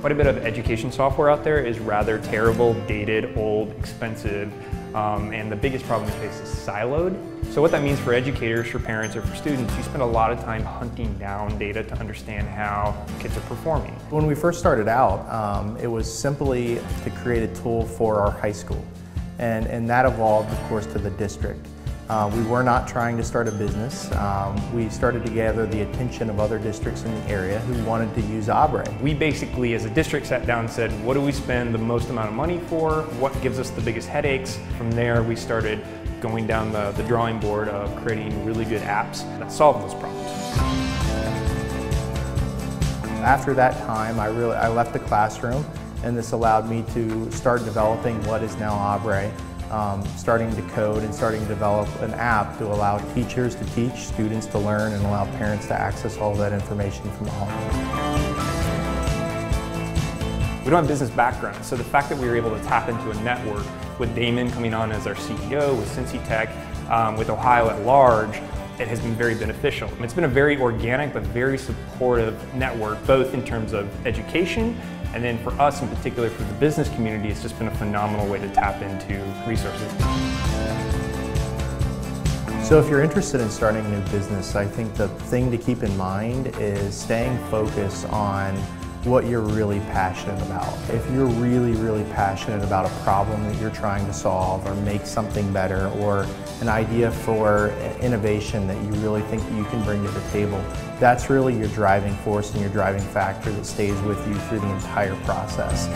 Quite a bit of education software out there is rather terrible, dated, old, expensive, um, and the biggest problem we face is siloed. So what that means for educators, for parents, or for students, you spend a lot of time hunting down data to understand how kids are performing. When we first started out, um, it was simply to create a tool for our high school. And, and that evolved, of course, to the district. Uh, we were not trying to start a business. Um, we started to gather the attention of other districts in the area who wanted to use Abre. We basically, as a district, sat down and said, what do we spend the most amount of money for? What gives us the biggest headaches? From there, we started going down the, the drawing board of creating really good apps that solve those problems. After that time, I really I left the classroom, and this allowed me to start developing what is now Abre um, starting to code and starting to develop an app to allow teachers to teach, students to learn, and allow parents to access all that information from home. We don't have business background, so the fact that we were able to tap into a network with Damon coming on as our CEO, with Cincy Tech, um, with Ohio at large, it has been very beneficial. It's been a very organic but very supportive network, both in terms of education and then for us in particular, for the business community, it's just been a phenomenal way to tap into resources. So if you're interested in starting a new business, I think the thing to keep in mind is staying focused on what you're really passionate about. If you're really, really passionate about a problem that you're trying to solve or make something better or an idea for innovation that you really think you can bring to the table, that's really your driving force and your driving factor that stays with you through the entire process.